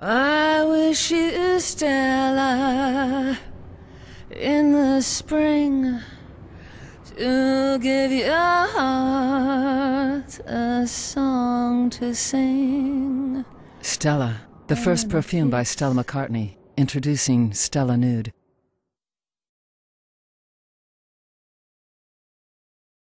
I wish you, Stella, in the spring to give your heart a song to sing. Stella, the first perfume by Stella McCartney, introducing Stella Nude.